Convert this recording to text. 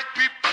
might be